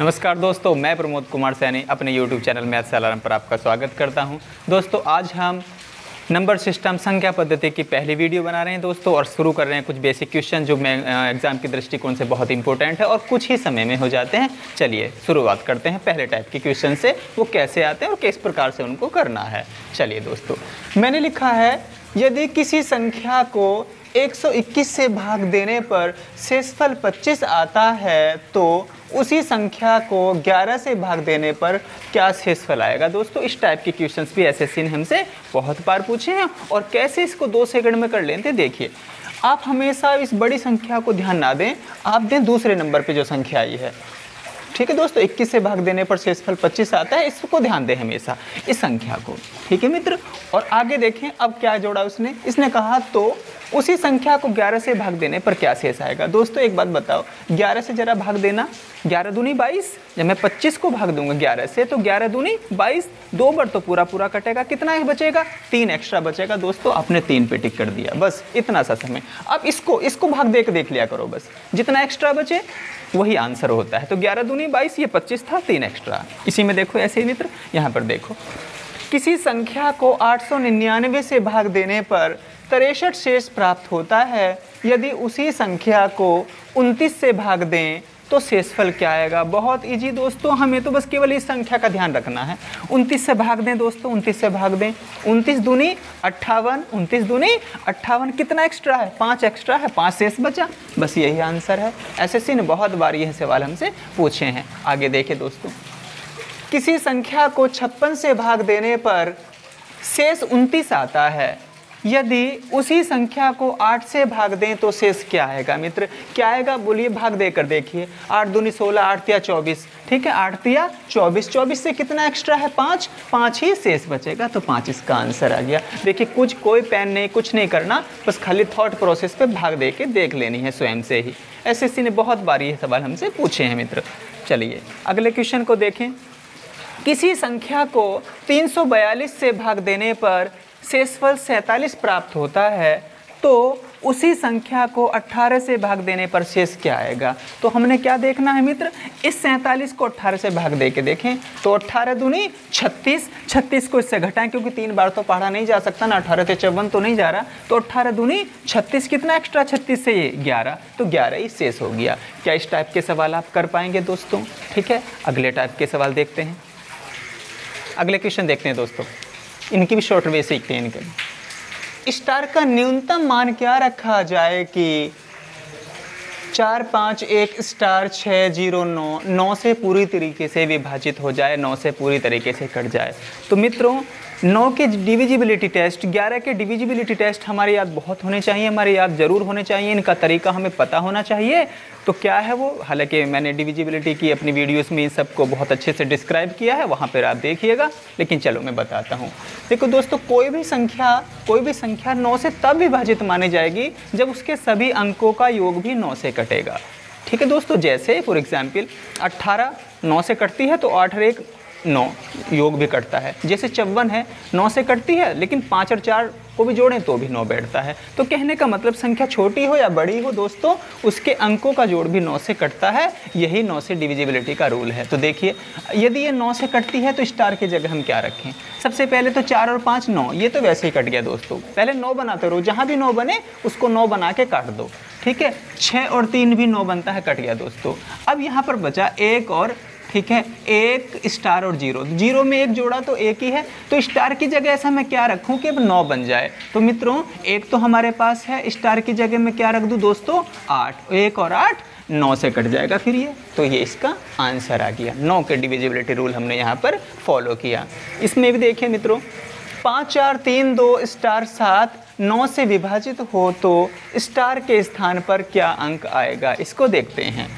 नमस्कार दोस्तों, मैं प्रमोद कुमार सैनी, अपने YouTube चैनल मैथ अलार्म पर आपका स्वागत करता हूँ। दोस्तों, आज हम नंबर सिस्टम, संख्या पद्धति की पहली वीडियो बना रहे हैं दोस्तों और शुरू कर रहे हैं कुछ बेसिक क्वेश्चन जो मैं एग्ज़ाम की दृष्टिकोण से बहुत इंपॉर्टेंट है और कुछ ही समय में हो जाते हैं। चलिए, शुरुआत करते हैं पहले टाइप के क्वेश्चन से, वो कैसे आते हैं और किस प्रकार से उनको करना है। चलिए दोस्तों, मैंने लिखा है, यदि किसी संख्या को 121 से भाग देने पर शेषफल 25 आता है तो उसी संख्या को 11 से भाग देने पर क्या शेषफल आएगा दोस्तों, इस टाइप के क्वेश्चंस भी एसएससी ने हमसे बहुत बार पूछे हैं और कैसे इसको दो सेकंड में कर लेते देखिए। आप हमेशा इस बड़ी संख्या को ध्यान ना दें, आप दें दूसरे नंबर पे जो संख्या आई है। ठीक है दोस्तों 21 से भाग देने पर शेषफल 25 आता है, इसको ध्यान दें हमेशा, इस संख्या को। ठीक है मित्र? और आगे देखें, अब क्या जोड़ा उसने? इसने कहा तो उसी संख्या को 11 से भाग देने पर क्या शेष आएगा? दोस्तों, एक बात बताओ। 11 से जरा भाग देना। 11 दूनी 22 जब मैं 25 को भाग दूँगा 11 से तो 11 दूनी 22 दो बार तो पूरा पूरा कटेगा। कितना ही बचेगा? तीन एक्स्ट्रा बचेगा। दोस्तों, आपने तीन पे टिक कर दिया। बस, इतना सा समय। अब इसको इसको भाग दे देख लिया करो बस। जितना एक्स्ट्रा बचे, वही आंसर होता है। तो ग्यारह दूनी बाईस, ये पच्चीस था, तीन एक्स्ट्रा इसी में देखो, ऐसे ही मित्र, यहाँ पर देखो। किसी संख्या को आठ सौ निन्यानवे से भाग देने पर तिरसठ शेष प्राप्त होता है, यदि उसी संख्या को 29 से भाग दें तो शेषफल क्या आएगा? बहुत इजी दोस्तों, हमें तो बस केवल इस संख्या का ध्यान रखना है। 29 से भाग दें दोस्तों 29 से भाग दें। 29 दूनी, अट्ठावन, उनतीस दूनी, अट्ठावन कितना एक्स्ट्रा है? पाँच एक्स्ट्रा है, पाँच शेष बचा। बस यही आंसर है। एसएससी ने बहुत बार यह सवाल हमसे पूछे हैं। आगे देखें दोस्तों। किसी संख्या को छप्पन से भाग देने पर शेष उनतीस आता है। यदि उसी संख्या को आठ से भाग दें तो शेष क्या आएगा मित्र? क्या आएगा? बोलिए, भाग देकर देखिए। आठ दूनी सोलह, आठ तिया चौबीस। ठीक है? आठ तिया चौबीस। चौबीस से कितना एक्स्ट्रा है? पाँच। पाँच ही शेष बचेगा तो पाँच इसका आंसर आ गया। देखिए, कुछ कोई पेन नहीं, कुछ नहीं करना, बस खाली थॉट प्रोसेस पे भाग दे के देख लेनी है स्वयं से ही। एस ने बहुत बार ये सवाल हमसे पूछे हैं मित्र। चलिए, अगले क्वेश्चन को देखें। किसी संख्या को 342 से भाग देने पर शेषफल सैंतालीस प्राप्त होता है तो उसी संख्या को 18 से भाग देने पर शेष क्या आएगा? तो हमने क्या देखना है मित्र? इस सैंतालीस को 18 से भाग दे के देखें तो 18 दूनी 36 36 को इससे घटाएँ, क्योंकि तीन बार तो पढ़ा नहीं जा सकता ना अठारह से चौवन तो नहीं जा रहा। तो 18 दूनी 36 कितना एक्स्ट्रा 36 से ये 11 तो 11 ही शेष हो गया। क्या इस टाइप के सवाल आप कर पाएँगे दोस्तों? ठीक है, अगले टाइप के सवाल देखते हैं। अगले क्वेश्चन देखते हैं दोस्तों। इनकी भी शॉर्ट वे सीखते हैं इनके। स्टार का न्यूनतम मान क्या रखा जाए कि चार पाँच एक स्टार छः ज़ीरो नौ नौ से पूरी तरीके से विभाजित हो जाए, नौ से पूरी तरीके से कट जाए। तो मित्रों, नौ के डिविजिबिलिटी टेस्ट, ग्यारह के डिविजिबिलिटी टेस्ट हमारे याद बहुत होने चाहिए, हमारे याद ज़रूर होने चाहिए, इनका तरीका हमें पता होना चाहिए। तो क्या है वो? हालाँकि मैंने डिविजिबिलिटी की अपनी वीडियोस में इन सबको बहुत अच्छे से डिस्क्राइब किया है, वहाँ पर आप देखिएगा, लेकिन चलो मैं बताता हूँ। देखो दोस्तों, कोई भी संख्या, कोई भी संख्या नौ से तब विभाजित मानी जाएगी जब उसके सभी अंकों का योग भी नौ से कटेगा। ठीक है दोस्तों, जैसे फॉर एग्ज़ाम्पल अट्ठारह, नौ से कटती है तो आठ एक, नौ योग भी कटता है। जैसे चौवन है, नौ से कटती है, लेकिन पाँच और चार को भी जोड़ें तो भी नौ बैठता है। तो कहने का मतलब संख्या छोटी हो या बड़ी हो दोस्तों, उसके अंकों का जोड़ भी नौ से कटता है, यही नौ से डिविजिबिलिटी का रूल है। तो देखिए, यदि ये नौ से कटती है तो स्टार की जगह हम क्या रखें? सबसे पहले तो चार और पाँच, नौ, ये तो वैसे ही कट गया दोस्तों। पहले नौ बनाते रहो, जहाँ भी नौ बने, उसको नौ बना के काट दो। ठीक है? छः और तीन भी नौ बनता है, कट गया दोस्तों। अब यहाँ पर बचा एक और, ठीक है? एक स्टार और ज़ीरो। ज़ीरो में एक जोड़ा तो एक ही है तो स्टार की जगह ऐसा मैं क्या रखूँ कि अब नौ बन जाए? तो मित्रों, एक तो हमारे पास है, स्टार की जगह मैं क्या रख दूँ दोस्तों? आठ। एक और आठ, नौ से कट जाएगा फिर ये। तो ये इसका आंसर आ गया। नौ के डिविजिबिलिटी रूल हमने यहाँ पर फॉलो किया। इसमें भी देखिए मित्रों, पाँच चार तीन दो, स्टार सात नौ से विभाजित हो तो स्टार के स्थान पर क्या अंक आएगा? इसको देखते हैं।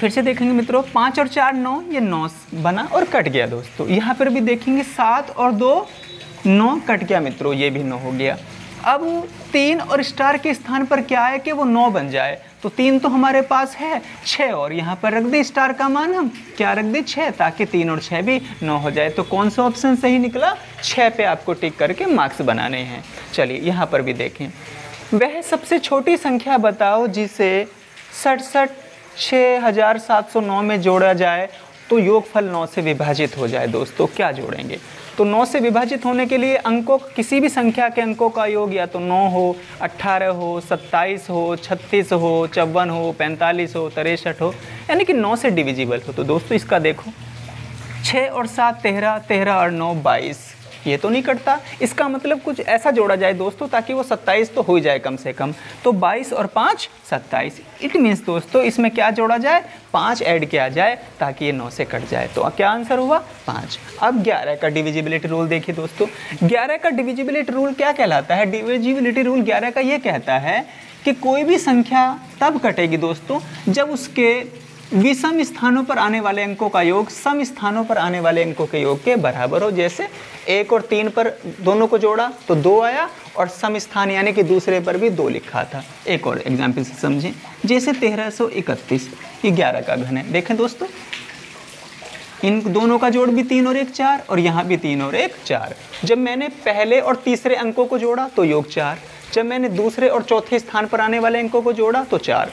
फिर से देखेंगे मित्रों, पाँच और चार नौ, ये नौ बना और कट गया दोस्तों। यहाँ पर भी देखेंगे सात और दो, नौ कट गया मित्रों, ये भी नौ हो गया। अब तीन और स्टार के स्थान पर क्या है कि वो नौ बन जाए? तो तीन तो हमारे पास है छः और यहाँ पर रख दे स्टार का मान हम। क्या रख दे? छः ताकि तीन और छः भी नौ हो जाए। तो कौन सा ऑप्शन सही निकला? छः पे आपको टिक करके मार्क्स बनाने हैं। चलिए, यहाँ पर भी देखें। वह सबसे छोटी संख्या बताओ, जिसे सड़सठ 6709 में जोड़ा जाए तो योगफल नौ से विभाजित हो जाए दोस्तों। क्या जोड़ेंगे? तो 9 से विभाजित होने के लिए अंकों, किसी भी संख्या के अंकों का योग या तो 9 हो 18 हो 27 हो 36 हो, चौवन हो 45 हो, तिरसठ हो, यानी कि 9 से डिविजिबल हो। तो दोस्तों, इसका देखो। 6 और 7 तेरह तेरह और 9 बाईस। ये तो नहीं कटता। इसका मतलब कुछ ऐसा जोड़ा जाए दोस्तों, ताकि वो 27 तो हो जाए कम से कम। तो 22 और 5 27 इट मीन्स दोस्तों, इसमें क्या जोड़ा जाए? पाँच ऐड किया जाए, ताकि ये नौ से कट जाए। तो क्या आंसर हुआ? पाँच। अब ग्यारह का डिविजिबिलिटी रूल देखिए दोस्तों। ग्यारह का डिविजिबिलिटी रूल क्या कहलाता है? डिविजिबिलिटी रूल ग्यारह का ये कहता है कि कोई भी संख्या तब कटेगी दोस्तों, जब उसके विषम स्थानों पर आने वाले अंकों का योग, सम स्थानों पर आने वाले अंकों के योग के बराबर हो। जैसे एक और तीन पर दोनों को जोड़ा तो दो आया और सम स्थान यानी कि दूसरे पर भी दो लिखा था। एक और एग्ज़ाम्पल से समझें। जैसे तेरह सौ इकतीस, ये ग्यारह का घन है। देखें दोस्तों, इन दोनों का जोड़ भी तीन और एक चार और यहाँ भी तीन और एक चार। जब मैंने पहले और तीसरे अंकों को जोड़ा तो योग चार। जब मैंने दूसरे और चौथे स्थान पर आने वाले अंकों को जोड़ा तो चार।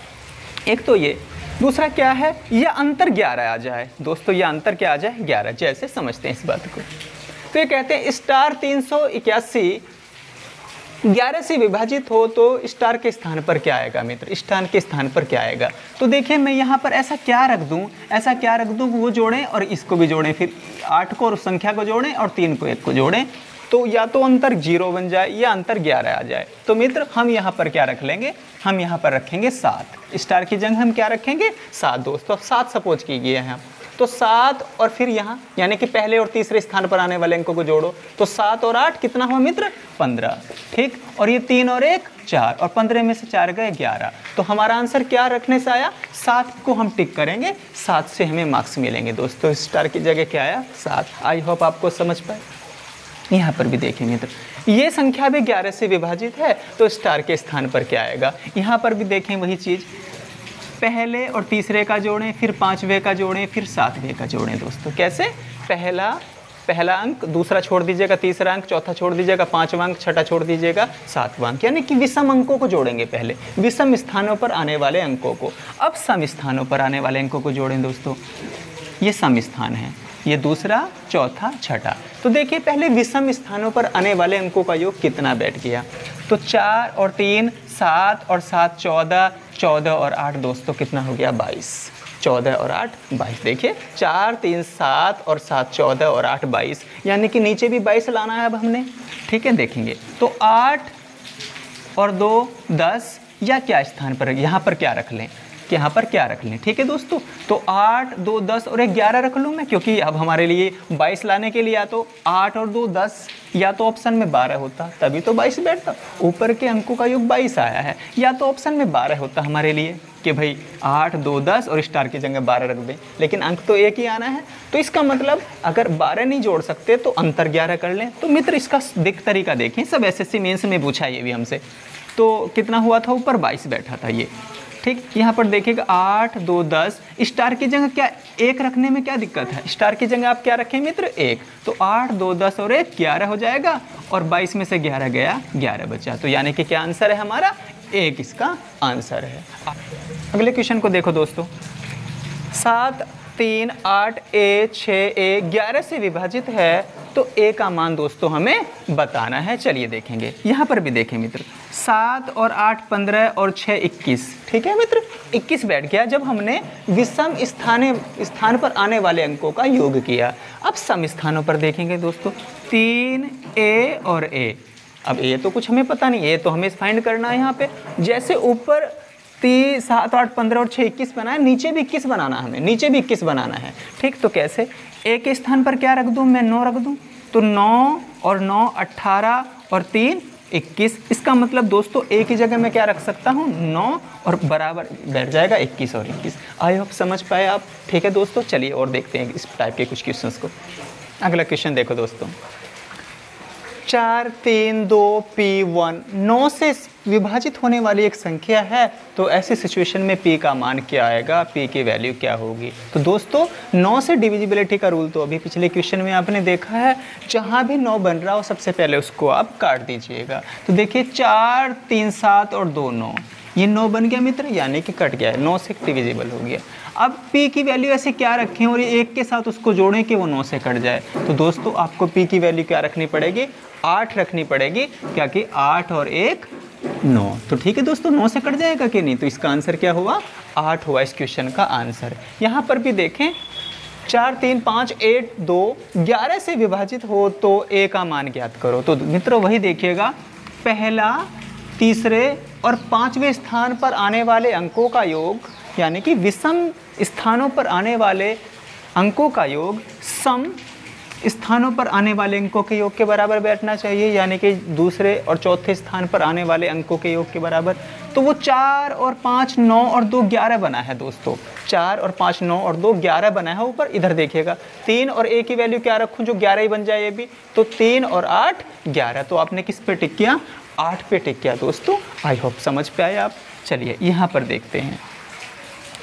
एक तो ये। दूसरा क्या है? यह अंतर ग्यारह आ जाए। दोस्तों, यह अंतर क्या आ जाए? ग्यारह, जैसे समझते हैं इस बात को। तो ये कहते हैं, स्टार तीन सौ इक्यासी, ग्यारह से विभाजित हो तो स्टार के स्थान पर क्या आएगा मित्र? स्टार के स्थान पर क्या आएगा? तो देखिए, मैं यहाँ पर ऐसा क्या रख दूँ? ऐसा क्या रख दूँ? वो जोड़ें और इसको भी जोड़ें। फिर आठ को और संख्या को जोड़ें और तीन को एक को जोड़ें। तो या तो अंतर ज़ीरो बन जाए या अंतर ग्यारह आ जाए। तो मित्र, हम यहाँ पर क्या रख लेंगे? हम यहाँ पर रखेंगे सात। स्टार की जंग हम क्या रखेंगे? सात दोस्तों। अब सात सपोज़ कीजिए यहाँ। तो सात और फिर यहाँ, यानी कि पहले और तीसरे स्थान पर आने वाले अंकों को जोड़ो। तो सात और आठ कितना हुआ मित्र? पंद्रह। ठीक? और ये तीन और एक, चार। और पंद्रह में से चार गए ग्यारह। तो हमारा आंसर क्या रखने से आया? सात को हम टिक करेंगे। सात से हमें मार्क्स मिलेंगे दोस्तों। स्टार की जगह क्या आया? सात। आई होप आपको समझ पाए। यहाँ पर भी देखेंगे तो ये संख्या भी ग्यारह से विभाजित है तो स्टार के स्थान पर क्या आएगा? यहाँ पर भी देखें वही चीज़। पहले और तीसरे का जोड़ें, फिर पाँचवें का जोड़ें, फिर सातवें का जोड़ें दोस्तों। कैसे? पहला पहला अंक, दूसरा छोड़ दीजिएगा, तीसरा अंक, चौथा छोड़ दीजिएगा, पांचवा अंक, छठा छोड़ दीजिएगा, सातवा अंक। यानी कि विषम अंकों को जोड़ेंगे पहले। विषम स्थानों पर आने वाले अंकों को। अब सम स्थानों पर आने वाले अंकों को जोड़ें दोस्तों। ये सम स्थान है। ये दूसरा, चौथा, छठा। तो देखिए, पहले विषम स्थानों पर आने वाले अंकों का योग कितना बैठ गया? तो चार और तीन, सात और सात, चौदह चौदह और आठ, दोस्तों कितना हो गया? बाईस। चौदह और आठ, बाईस। देखिए, चार, तीन, सात और सात, चौदह और आठ, बाईस। यानी कि नीचे भी बाईस लाना है अब हमने। ठीक है, देखेंगे। तो आठ और दो, दस, या क्या स्थान पर? यहाँ पर क्या रख लें? कि यहाँ पर क्या रख लें? ठीक है दोस्तों? तो आठ, दो, दस और ग्यारह रख लूँ मैं, क्योंकि अब हमारे लिए बाईस लाने के लिए या तो आठ और दो, दस, या तो ऑप्शन में बारह होता, तभी तो बाईस बैठता। ऊपर के अंकों का योग बाईस आया है, या तो ऑप्शन में बारह होता हमारे लिए, कि भाई आठ, दो, दस और स्टार की जगह बारह रख दें। लेकिन अंक तो एक ही आना है तो इसका मतलब अगर बारह नहीं जोड़ सकते तो अंतर ग्यारह कर लें। तो मित्र, इसका दिख तरीका देखें। सब एस एस में पूछा ये भी हमसे। तो कितना हुआ था? ऊपर बाईस बैठा था ये। ठीक, यहाँ पर देखिएगा आठ, दो, दस। स्टार की जगह क्या, एक रखने में क्या दिक्कत है? स्टार की जगह आप क्या रखें मित्र? एक। तो आठ, दो, दस और एक, ग्यारह हो जाएगा और बाईस में से ग्यारह गया, ग्यारह बचा। तो यानी कि क्या आंसर है हमारा? एक इसका आंसर है। अगले क्वेश्चन को देखो दोस्तों। सात, तीन, आठ, ए छः ए, ग्यारह से विभाजित है। तो ए का मान दोस्तों हमें बताना है। चलिए देखेंगे। यहाँ पर भी देखें मित्र। सात और आठ, पंद्रह और छः इक्कीस। ठीक है मित्र? इक्कीस बैठ गया जब हमने विषम स्थान स्थान पर आने वाले अंकों का योग किया। अब सम स्थानों पर देखेंगे दोस्तों। तीन ए और ए अब ए तो कुछ हमें पता नहीं ए तो हमें फाइंड करना है यहाँ पे। जैसे ऊपर तीन सात, आठ, पंद्रह और छः इक्कीस बनाए नीचे भी इक्कीस बनाना हमें। नीचे भी इक्कीस बनाना है। ठीक तो कैसे? एक स्थान पर क्या रख दूँ? मैं नौ रख दूँ। तो नौ और नौ अट्ठारह और तीन, इक्कीस। इसका मतलब दोस्तों, एक ही जगह मैं क्या रख सकता हूँ? नौ और बराबर बैठ जाएगा इक्कीस और इक्कीस। आई होप समझ पाए आप। ठीक है दोस्तों, चलिए और देखते हैं इस टाइप के कुछ क्वेश्चंस को। अगला क्वेश्चन देखो दोस्तों। चार, तीन, दो, पी, वन। नौ से विभाजित होने वाली एक संख्या है तो ऐसी सिचुएशन में पी का मान क्या आएगा? पी की वैल्यू क्या होगी? तो दोस्तों, नौ से डिविजिबिलिटी का रूल तो अभी पिछले क्वेश्चन में आपने देखा है। जहाँ भी नौ बन रहा हो, सबसे पहले उसको आप काट दीजिएगा। तो देखिए, चार, तीन, सात और दो, नौ। ये नौ बन गया मित्र, यानी कि कट गया है, नौ से डिविजिबल हो गया। अब p की वैल्यू ऐसे क्या रखें और ये एक के साथ उसको जोड़ें कि वो नौ से कट जाए। तो दोस्तों, आपको p की वैल्यू क्या रखनी पड़ेगी? आठ रखनी पड़ेगी क्या कि आठ और एक नौ। तो ठीक है दोस्तों, नौ से कट जाएगा कि नहीं? तो इसका आंसर क्या हुआ? आठ हुआ इस क्वेश्चन का आंसर यहाँ पर भी देखें, चार, तीन, पाँच एट दो, ग्यारह से विभाजित हो तो ए का मान ज्ञात करो। तो मित्रों, वही देखिएगा, पहला, तीसरे और पाँचवें स्थान पर आने वाले अंकों का योग, यानी कि विषम स्थानों पर आने वाले अंकों का योग, सम स्थानों पर आने वाले अंकों के योग के बराबर बैठना चाहिए, यानी कि दूसरे और चौथे स्थान पर आने वाले अंकों के योग के बराबर। तो वो चार और पाँच, नौ और दो, ग्यारह बना है दोस्तों। चार और पाँच, नौ और दो, ग्यारह बना है ऊपर, इधर देखिएगा। तीन और एक की वैल्यू क्या रखूँ, जो ग्यारह ही बन जाए ये भी? तो तीन और आठ, ग्यारह। तो आपने किस पे टिक किया? आठ पे टिक किया दोस्तों। आई होप समझ पे आए आप। चलिए, यहाँ पर देखते हैं।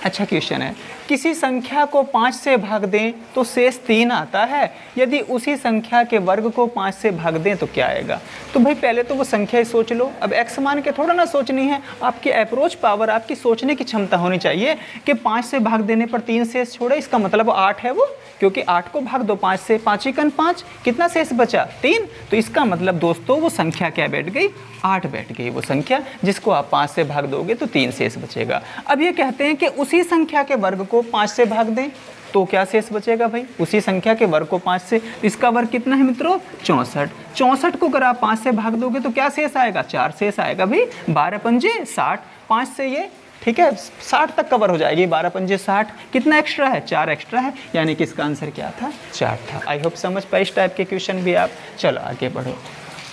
अच्छा क्वेश्चन है। किसी संख्या को पाँच से भाग दें तो शेष तीन आता है। यदि उसी संख्या के वर्ग को पाँच से भाग दें तो क्या आएगा? तो भाई, पहले तो वो संख्या ही सोच लो। अब एक्स मान के थोड़ा ना सोचनी है। आपकी अप्रोच पावर आपकी सोचने की क्षमता होनी चाहिए कि पाँच से भाग देने पर तीन शेष छोड़े। इसका मतलब आठ है वो, क्योंकि आठ को भाग दो, पाँच से पाँच ही कन पाँच। कितना शेष बचा? तीन। तो इसका मतलब दोस्तों, वो संख्या क्या बैठ गई? आठ बैठ गई वो संख्या, जिसको आप पाँच से भाग दोगे तो तीन शेष बचेगा। अब ये कहते हैं कि उसी संख्या के वर्ग को पाँच से भाग दें तो क्या शेष बचेगा भाई? उसी संख्या के वर्ग को पाँच से, इसका वर्ग कितना है मित्रों? चौंसठ। चौंसठ को अगर आप पाँच से भाग दोगे तो क्या शेष आएगा? चार शेष आएगा भाई। बारह पंजे साठ। पाँच से ये, ठीक है, साठ तक कवर हो जाएगी। बारह पंजे साठ। कितना एक्स्ट्रा है? चार एक्स्ट्रा है। यानी कि इसका आंसर क्या था? चार था। आई होप समझ पाए इस टाइप के क्वेश्चन भी आप। चलो, आगे बढ़ो।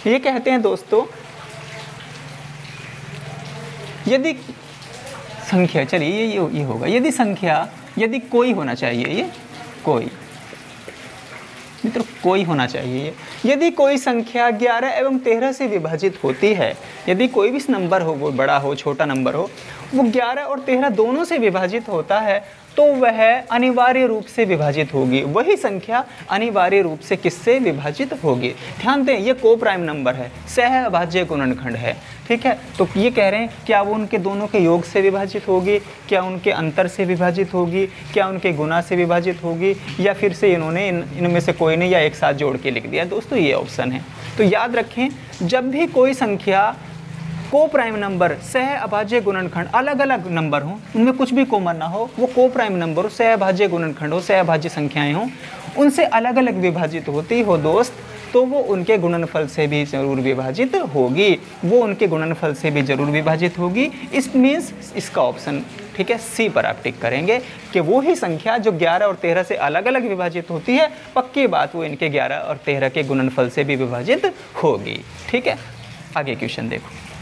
ये कहते हैं दोस्तों, यदि संख्या। चलिए ये ये, ये होगा। यदि संख्या यदि कोई होना चाहिए ये कोई। मित्र कोई होना चाहिए ये। यदि कोई संख्या 11 एवं 13 से विभाजित होती है यदि कोई भी नंबर हो वो बड़ा हो छोटा नंबर हो वो 11 और 13 दोनों से विभाजित होता है तो वह अनिवार्य रूप से विभाजित होगी। वही संख्या अनिवार्य रूप से किससे विभाजित होगी? ध्यान दें, ये को प्राइम नंबर है। सह अभाज्य गुणनखंड है। ठीक है? तो ये कह रहे हैं, क्या वो उनके दोनों के योग से विभाजित होगी? क्या उनके अंतर से विभाजित होगी? क्या उनके गुना से विभाजित होगी? या फिर से इन्होंने इन, इनमें से कोई नहीं या एक साथ जोड़ के लिख दिया? दोस्तों, ये ऑप्शन है। तो याद रखें, जब भी कोई संख्या को प्राइम नंबर सह अभाज्य गुणनखंड अलग अलग नंबर हो, उनमें कुछ भी कॉमन ना हो, वो को प्राइम नंबर हो सह अभाज्य गुणनखंड हो सह अभाज्य संख्याएँ हो, उनसे अलग अलग विभाजित होती हो दोस्त तो वो उनके गुणनफल से भी ज़रूर विभाजित होगी। वो उनके गुणनफल से भी ज़रूर विभाजित होगी। इस मीन्स इसका ऑप्शन ठीक है सी पर आप टिक करेंगे कि वो ही संख्या जो 11 और 13 से अलग अलग विभाजित होती है, पक्की बात वो इनके 11 और 13 के गुणनफल से भी विभाजित होगी। ठीक है, आगे क्वेश्चन देखो।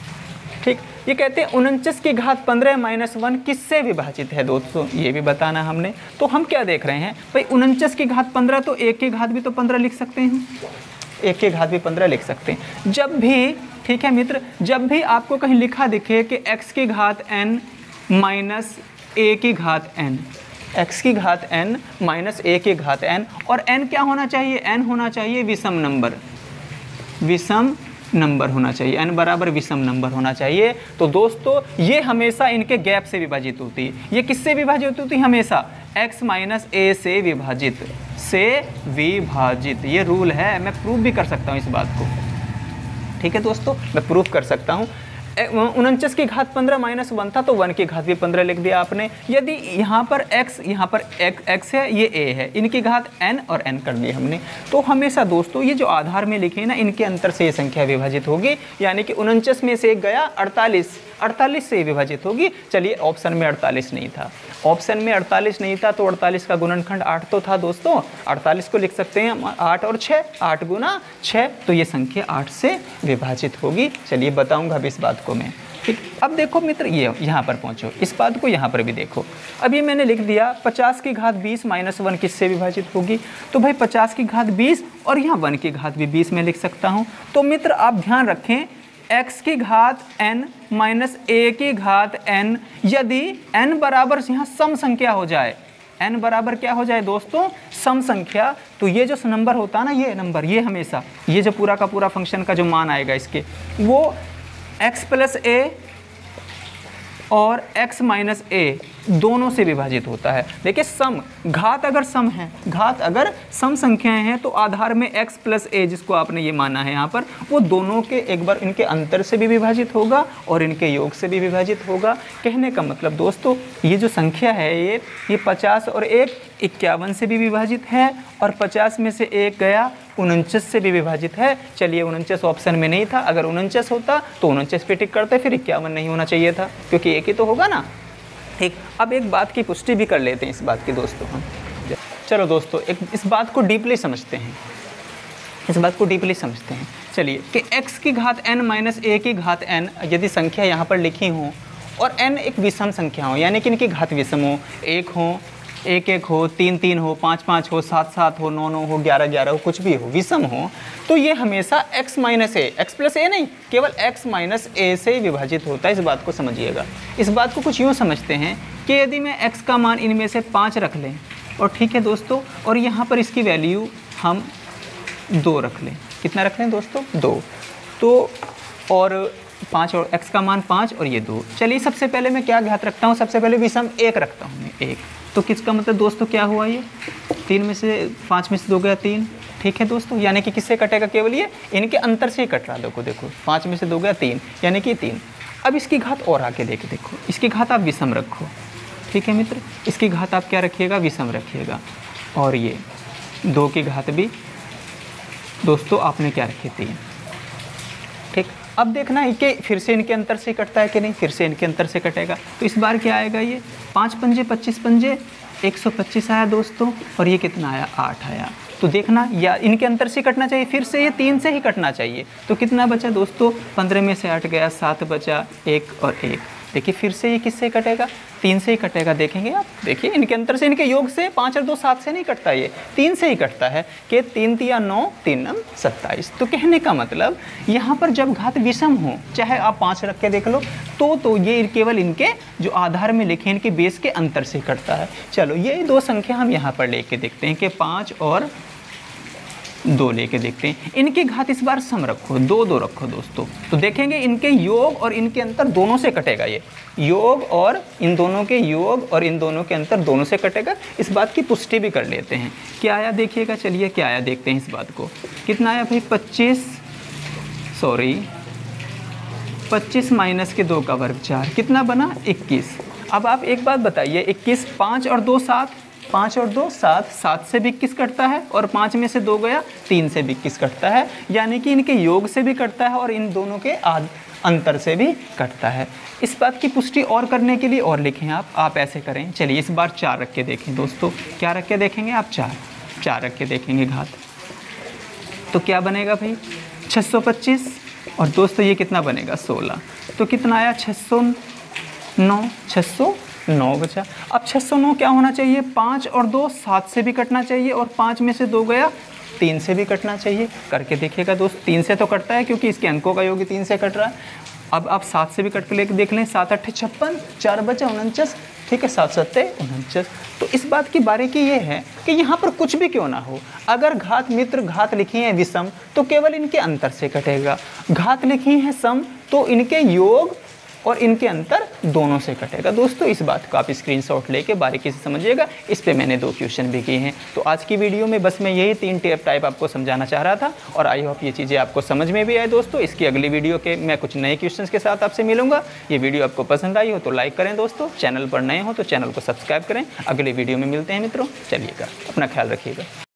ठीक? ये कहते हैं उनचास की घात पंद्रह माइनस वन किससे विभाजित है दोस्तों? ये भी बताना हमने। तो हम क्या देख रहे हैं? भाई उनचास की घात पंद्रह तो एक की घात भी तो पंद्रह लिख सकते हैं। एक की घात भी पंद्रह लिख सकते हैं। जब भी, ठीक है मित्र? जब भी आपको कहीं लिखा दिखे कि एक्स की घात एन माइनस ए की घात एन एक्स की घात एन माइनस ए की घात एन और एन क्या होना चाहिए? एन होना चाहिए विषम नंबर। विषम नंबर होना चाहिए एन बराबर विषम नंबर होना चाहिए। तो दोस्तों, ये हमेशा इनके गैप से विभाजित होती है। ये किससे विभाजित होती है? हमेशा x माइनस ए से विभाजित से विभाजित। ये रूल है, मैं प्रूफ भी कर सकता हूँ इस बात को। ठीक है दोस्तों? मैं प्रूफ कर सकता हूँ। उनचास की घात पंद्रह माइनस वन था तो वन की घात भी पंद्रह लिख दिया आपने। यदि यहाँ पर एक्स यहाँ पर एक्स है, ये ए है। इनकी घात एन और एन कर दी हमने। तो हमेशा दोस्तों, ये जो आधार में लिखे ना, इनके अंतर से ये संख्या विभाजित होगी। यानी कि उनचास में से एक गया, अड़तालीस। अड़तालीस से विभाजित होगी। चलिए ऑप्शन में अड़तालीस नहीं था। ऑप्शन में अड़तालीस नहीं था तो अड़तालीस का गुणनखंड आठ तो था दोस्तों। अड़तालीस को लिख सकते हैं, आठ और छः आठ गुना छः तो ये संख्या आठ से विभाजित होगी। चलिए, बताऊँगा अब इस बात को मैं। ठीक, अब देखो मित्र, ये यहाँ पर पहुँचो। इस बात को यहाँ पर भी देखो। अभी मैंने लिख दिया, पचास की घात बीस माइनस वन किससे विभाजित होगी? तो भाई पचास की घात बीस और यहाँ वन की घात भी बीस में लिख सकता हूँ। तो मित्र, आप ध्यान रखें x की घात n माइनस ए की घात n, यदि n बराबर यहाँ सम संख्या हो जाए। n बराबर क्या हो जाए दोस्तों? सम संख्या तो ये जो नंबर होता है ना, ये नंबर ये हमेशा, ये जो पूरा का पूरा फ़ंक्शन का जो मान आएगा इसके, वो x प्लस ए और x माइनस ए दोनों से विभाजित होता है। देखिए, सम, घात अगर सम है, घात अगर सम संख्याएँ हैं तो आधार में x प्लस ए जिसको आपने ये माना है यहाँ पर, वो दोनों के एक बार इनके अंतर से भी विभाजित होगा और इनके योग से भी विभाजित होगा। कहने का मतलब दोस्तों, ये जो संख्या है ये ये पचास और एक इक्यावन से भी विभाजित है और पचास में से एक गया, उनचास से भी विभाजित है। चलिए, उनचास ऑप्शन में नहीं था। अगर उनचास होता तो उनचास पे टिक करते, फिर इक्यावन नहीं होना चाहिए था, क्योंकि एक ही तो होगा ना। ठीक। अब एक बात की पुष्टि भी कर लेते हैं इस बात की दोस्तों हम। चलो दोस्तों, एक इस बात को डीपली समझते हैं। इस बात को डीपली समझते हैं। चलिए, कि x की घात n माइनस ए की घात n, यदि संख्या यहाँ पर लिखी हो, और n एक विषम संख्या हो, यानी कि इनकी घात विषम हो, एक हो एक एक हो तीन तीन हो पाँच पाँच हो सात सात हो नौ नौ हो ग्यारह ग्यारह हो, कुछ भी हो, विषम हो तो ये हमेशा x minus A X plus A नहीं, केवल x माइनस ए से ही विभाजित होता है, इस बात को समझिएगा। इस बात को कुछ यूँ समझते हैं कि यदि मैं x का मान इनमें से पाँच रख लें, और ठीक है दोस्तों, और यहाँ पर इसकी वैल्यू हम दो रख लें। कितना रख लें दोस्तों? दो। तो और पाँच और x का मान पाँच और ये दो। चलिए सबसे पहले मैं क्या घात रखता हूँ? सबसे पहले विषम एक रखता हूँ मैं, एक। तो किसका मतलब दोस्तों क्या हुआ ये? तीन में से पाँच में से दो गया तीन। ठीक है दोस्तों, यानी कि किससे कटेगा केवल ये? इनके अंतर से ही कट रहा देखो देखो। पाँच में से दो गया तीन, यानी कि तीन। अब इसकी घात और आके देखे, देखो। इसकी घात आप विषम रखो। ठीक है मित्र? इसकी घात आप क्या रखिएगा? विषम रखिएगा। और ये, दो की घात भी, दोस्तों आपने क्या रखी तीन ठीक? अब देखना है कि फिर से इनके अंतर से कटता है कि नहीं, फिर से इनके अंतर से कटेगा। तो इस बार क्या आएगा ये? पाँच पंजे, पच्चीस पंजे, एक सौ पच्चीस आया दोस्तों, और ये कितना आया? आठ आया। तो देखना, या इनके अंतर से कटना चाहिए, फिर से ये तीन से ही कटना चाहिए। तो कितना बचा दोस्तों? पंद्रह में से आठ गया, सात बचा, एक और एक। देखिए, फिर से ये किससे कटेगा? तीन से ही कटेगा, देखेंगे आप। देखिए, इनके अंतर से, इनके योग से पाँच और दो सात से नहीं कटता ये। तीन से ही कटता है, कि तीन तिया नौ, तीन नम सत्ताईस। तो कहने का मतलब यहाँ पर जब घात विषम हो, चाहे आप पाँच रख के देख लो तो तो ये केवल इनके जो आधार में लिखे, इनके बेस के अंतर से कटता है। चलो, ये दो संख्या हम यहाँ पर लेके देखते हैं कि पाँच और दो लेके देखते हैं। इनकी घात इस बार सम रखो, दो दो रखो दोस्तों। तो देखेंगे इनके योग और इनके अंतर दोनों से कटेगा ये। योग और इन दोनों के योग और इन दोनों के अंतर दोनों से कटेगा। इस बात की पुष्टि भी कर लेते हैं। क्या आया देखिएगा, चलिए क्या आया देखते हैं इस बात को। कितना आया भाई? पच्चीस सॉरी पच्चीस माइनस के दो का वर्ग चार। कितना बना? इक्कीस। अब आप एक बात बताइए, इक्कीस पाँच और दो सात? पाँच और दो सात सात से भी इक्कीस कटता है और पाँच में से दो गया, तीन से भी इक्कीस कटता है। यानी कि इनके योग से भी कटता है और इन दोनों के आद, अंतर से भी कटता है। इस बात की पुष्टि और करने के लिए और लिखें आप आप ऐसे करें। चलिए इस बार चार रख के देखें दोस्तों। क्या रख के देखेंगे आप? चार। चार रख के देखेंगे घात। तो क्या बनेगा भाई? 625 और दोस्तों ये कितना बनेगा? 16 तो कितना आया? 609 600 नौ बचा। अब 609 क्या होना चाहिए? पाँच और दो सात से भी कटना चाहिए और पाँच में से दो गया, तीन से भी कटना चाहिए। करके देखिएगा दोस्त, तीन से तो कटता है क्योंकि इसके अंकों का योग तीन से कट रहा है। अब आप सात से भी कट के लेके देख लें, सात अट्ठे छप्पन, चार बचा, उनचास। ठीक है, सात सत्ते उनचास। तो इस बात की बारीकी ये है कि यहाँ पर कुछ भी क्यों ना हो। अगर घात मित्र, घात लिखी है विषम तो केवल इनके अंतर से कटेगा। घात लिखी है सम तो इनके योग और इनके अंतर दोनों से कटेगा। दोस्तों, इस बात को आप स्क्रीनशॉट लेके बारीकी से समझिएगा। इस पे मैंने दो क्वेश्चन भी किए हैं। तो आज की वीडियो में बस मैं यही तीन टेप टाइप आपको समझाना चाह रहा था और आई होप ये चीज़ें आपको समझ में भी आए दोस्तों। इसकी अगली वीडियो के मैं कुछ नए क्वेश्चन के साथ आपसे मिलूँगा। ये वीडियो आपको पसंद आई हो तो लाइक करें दोस्तों। चैनल पर नए हो तो चैनल को सब्सक्राइब करें। अगली वीडियो में मिलते हैं मित्रों। चलिएगा, अपना ख्याल रखिएगा।